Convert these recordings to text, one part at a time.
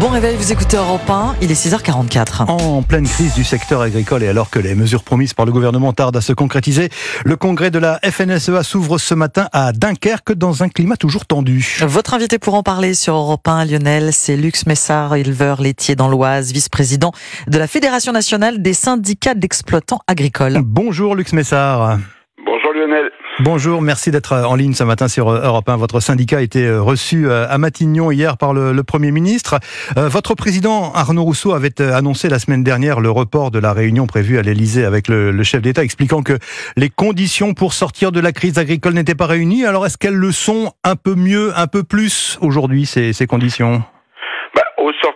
Bon réveil, vous écoutez Europe 1, il est 6h44. En pleine crise du secteur agricole et alors que les mesures promises par le gouvernement tardent à se concrétiser, le congrès de la FNSEA s'ouvre ce matin à Dunkerque dans un climat toujours tendu. Votre invité pour en parler sur Europe 1, Lionel, c'est Lux Messard, éleveur laitier dans l'Oise, vice-président de la Fédération nationale des syndicats d'exploitants agricoles. Bonjour Lux Messard. Bonjour Lionel. Bonjour, merci d'être en ligne ce matin sur Europe 1. Votre syndicat a été reçu à Matignon hier par le, Premier ministre. Votre président Arnaud Rousseau avait annoncé la semaine dernière le report de la réunion prévue à l'Elysée avec le, chef d'État, expliquant que les conditions pour sortir de la crise agricole n'étaient pas réunies. Alors est-ce qu'elles le sont un peu mieux, un peu plus aujourd'hui, ces conditions?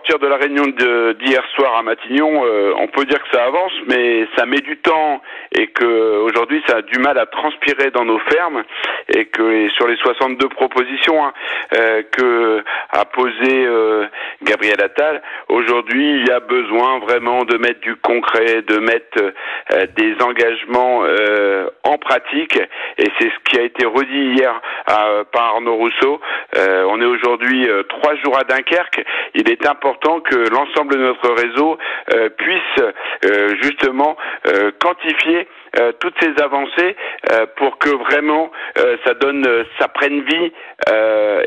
Au sortir de la réunion d'hier soir à Matignon, euh, on peut dire que ça avance, mais ça met du temps et que aujourd'hui ça a du mal à transpirer dans nos fermes et que sur les 62 propositions hein, euh, que a posé euh, Gabriel Attal, aujourd'hui il y a besoin vraiment de mettre du concret, de mettre des engagements en pratique et c'est ce qui a été redit hier par Arnaud Rousseau. on est aujourd'hui trois jours à Dunkerque. Il est important que l'ensemble de notre réseau euh, puisse euh, justement euh, toutes ces avancées pour que vraiment ça donne, ça prenne vie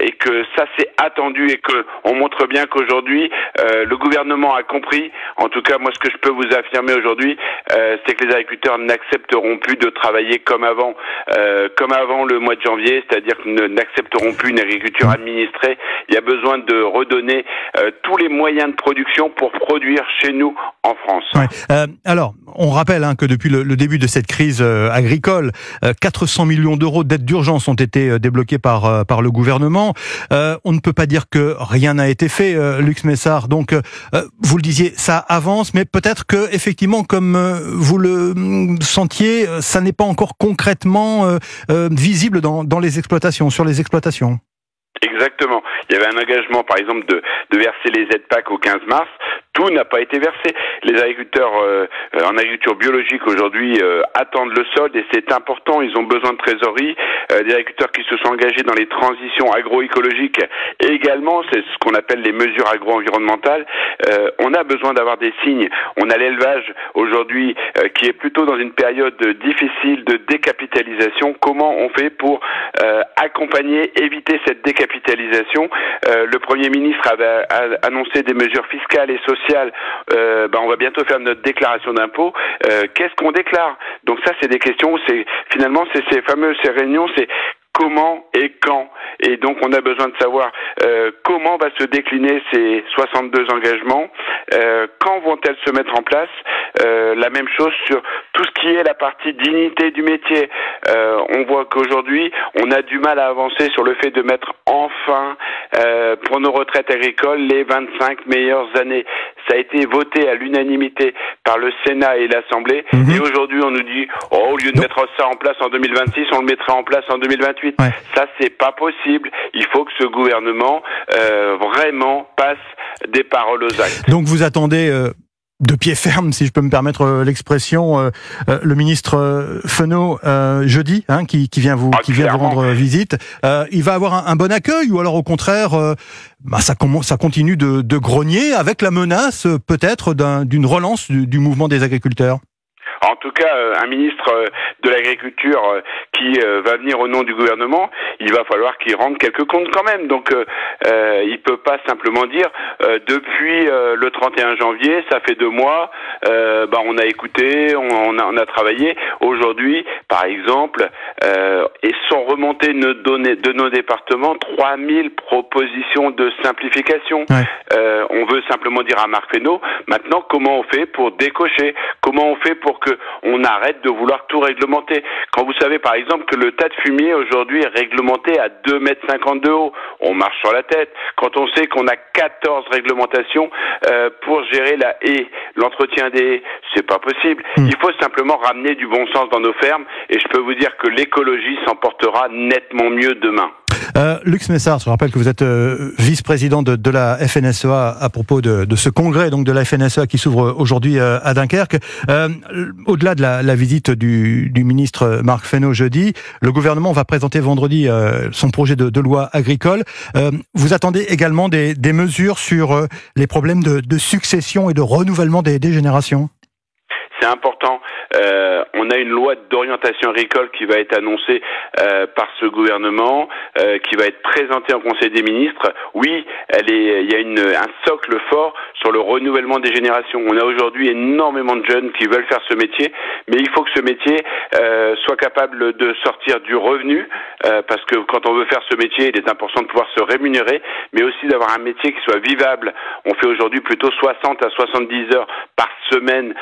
et que ça c'est attendu et que on montre bien qu'aujourd'hui le gouvernement a compris. En tout cas, moi ce que je peux vous affirmer aujourd'hui, c'est que les agriculteurs n'accepteront plus de travailler comme avant, comme avant le mois de janvier, c'est-à-dire qu'ils n'accepteront plus une agriculture administrée. Il y a besoin de redonner tous les moyens de production pour produire chez nous en France. Euh, alors, on rappelle hein, que depuis le, début de cette crise euh, agricole, 400 euh, millions d'euros d'aides d'urgence ont été débloqués par par le gouvernement. on ne peut pas dire que rien n'a été fait, Lux Messard. Donc, vous le disiez, ça avance, mais peut-être que effectivement, comme vous le mm, sentiez, ça n'est pas encore concrètement visible dans, dans les exploitations, sur les exploitations. Exactement. Il y avait un engagement, par exemple, de, de verser les aides PAC au 15 mars tout n'a pas été versé. Les agriculteurs euh, en agriculture biologique aujourd'hui euh, attendent le solde et c'est important. Ils ont besoin de trésorerie. Euh, des agriculteurs qui se sont engagés dans les transitions agroécologiques également, c'est ce qu'on appelle les mesures agro-environnementales. on a besoin d'avoir des signes. On a l'élevage aujourd'hui qui est plutôt dans une période difficile de décapitalisation. Comment on fait pour accompagner, éviter cette décapitalisation? Le Premier ministre avait annoncé des mesures fiscales et sociales euh, ben, on va bientôt faire notre déclaration d'impôt. Euh, qu'est-ce qu'on déclare? Donc ça, c'est des questions. C'est finalement, c'est ces fameuses ces réunions, c'est comment et quand. Et donc on a besoin de savoir euh, comment va se décliner ces 62 engagements, euh, quand vont-elles se mettre en place? Euh, la même chose sur tout ce qui est la partie dignité du métier. Euh, on voit qu'aujourd'hui on a du mal à avancer sur le fait de mettre enfin euh, pour nos retraites agricoles les 25 meilleures années. Ça a été voté à l'unanimité par le Sénat et l'Assemblée. Mhm. Et aujourd'hui, on nous dit, oh, au lieu de mettre ça en place en 2026, on le mettra en place en 2028. Ça, c'est pas possible. Il faut que ce gouvernement euh, vraiment passe des paroles aux actes. Donc vous attendez euh, de pied ferme, si je peux me permettre euh, l'expression, euh, euh, le ministre Fenot jeudi, hein, qui, qui, vient vous ah, qui vient vous rendre visite. il va avoir un, bon accueil ou alors au contraire, bah, ça, ça continue de, de grogner avec la menace peut-être d'une relance du mouvement des agriculteurs? En tout cas, un ministre de l'agriculture qui va venir au nom du gouvernement, il va falloir qu'il rende quelques comptes quand même. Donc, euh, il peut pas simplement dire euh, depuis euh, le 31 janvier, ça fait deux mois, euh, bah, on a écouté, on, a, on a, travaillé. Aujourd'hui, par exemple, et sont remontées nos données de nos départements 3000 propositions de simplification. on veut simplement dire à Marc Fesneau, maintenant comment on fait pour décocher? Comment on fait pour que on arrête de vouloir tout réglementer Quand vous savez par exemple que le tas de fumier aujourd'hui est réglementé à 2 mètres 50 de haut, on marche sur la tête. Quand on sait qu'on a 14 réglementations euh, pour gérer la haie, l'entretien des haies, c'est pas possible. Hmm. Il faut simplement ramener du bon sens dans nos fermes et je peux vous dire que l'écologie s'en portera nettement mieux demain. Euh, Lux Messard, je rappelle que vous êtes euh, vice-président de, de, la FNSEA à propos de, de, ce congrès donc de la FNSEA qui s'ouvre aujourd'hui euh, à Dunkerque. Euh, Au-delà de la, la visite du, du, ministre Marc Fesneau jeudi, le gouvernement va présenter vendredi euh, son projet de, de, loi agricole. vous attendez également des, des mesures sur les problèmes de, succession et de renouvellement des, des générations? C'est important. Euh, a une loi d'orientation agricole qui va être annoncée euh, par ce gouvernement, euh, qui va être présentée en Conseil des ministres. Oui, il y a un socle fort sur le renouvellement des générations. On a aujourd'hui énormément de jeunes qui veulent faire ce métier, mais il faut que ce métier euh, soit capable de sortir du revenu, parce que quand on veut faire ce métier, il est important de pouvoir se rémunérer, mais aussi d'avoir un métier qui soit vivable. On fait aujourd'hui plutôt 60 à 70 heures par semaine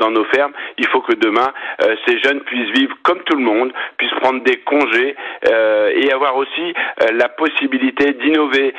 dans nos fermes. Il faut que demain, euh, ces jeunes puissent vivre comme tout le monde, puissent prendre des congés euh, et avoir aussi la possibilité d'innover,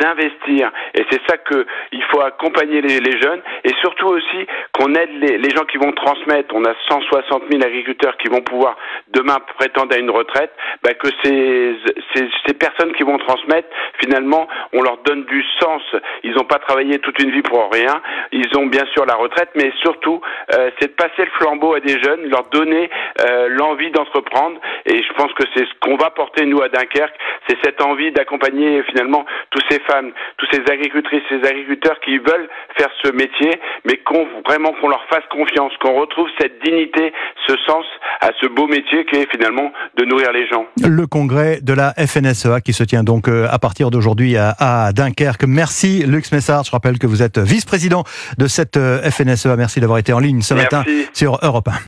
d'investir. Et c'est ça que il faut accompagner les, jeunes et surtout aussi qu'on aide les, les, gens qui vont transmettre. On a 160 000 agriculteurs qui vont pouvoir demain prétendre à une retraite. Bah, que ces, ces, ces personnes qui vont transmettre, finalement, on leur donne du sens. Ils n'ont pas travaillé toute une vie pour rien. Ils ont bien sûr la retraite, mais surtout, euh, c'est de passer le flambeau à des jeunes, leur donner euh, l'envie d'entreprendre. Et je pense que c'est ce qu'on va porter, nous, à Dunkerque, c'est cette envie d'accompagner finalement tous ces femmes, tous ces agricultrices, ces agriculteurs qui veulent faire ce métier, mais qu'on vraiment qu'on leur fasse confiance, qu'on retrouve cette dignité, ce sens à ce beau métier qui est finalement de nourrir les gens. Le congrès de la FNSEA qui se tient donc euh, à partir d'aujourd'hui à, à, Dunkerque. Merci Lux Messard, je rappelle que vous êtes vice-président de cette FNSEA. Merci d'avoir été en ligne ce Merci. matin sur Europe 1.